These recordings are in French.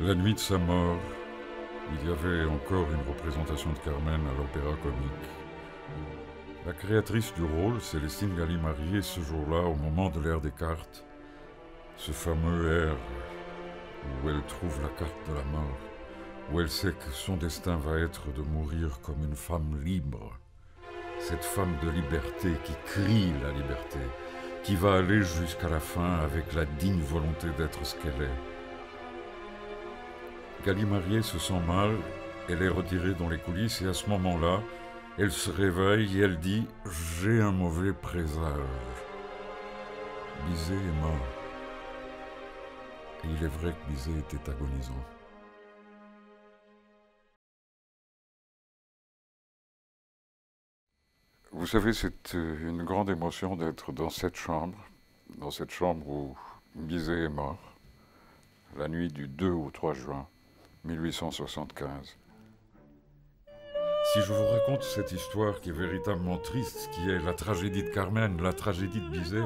La nuit de sa mort, il y avait encore une représentation de Carmen à l'opéra comique. La créatrice du rôle, Célestine Gallimarié, ce jour-là, au moment de l'ère des cartes, ce fameux air où elle trouve la carte de la mort, où elle sait que son destin va être de mourir comme une femme libre, cette femme de liberté qui crie la liberté, qui va aller jusqu'à la fin avec la digne volonté d'être ce qu'elle est. Gallimarié se sent mal, elle est retirée dans les coulisses et à ce moment-là, elle se réveille et elle dit J'ai un mauvais présage. Bizet est mort. Et il est vrai que Bizet était agonisant. Vous savez, c'est euh, une grande émotion d'être dans cette chambre, dans cette chambre où Bizet est mort, la nuit du 2 au 3 juin 1875. Si je vous raconte cette histoire qui est véritablement triste, qui est la tragédie de Carmen, la tragédie de Bizet,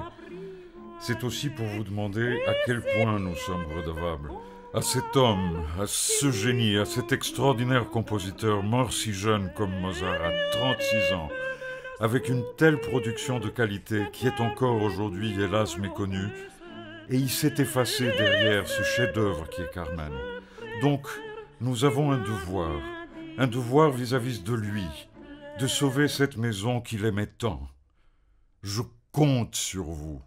c'est aussi pour vous demander à quel point nous sommes redevables à cet homme, à ce génie, à cet extraordinaire compositeur mort si jeune comme Mozart à 36 ans, avec une telle production de qualité qui est encore aujourd'hui hélas méconnue, et il s'est effacé derrière ce chef-d'œuvre qui est Carmen. Donc, nous avons un devoir, un devoir vis-à-vis de lui, de sauver cette maison qu'il aimait tant. Je compte sur vous.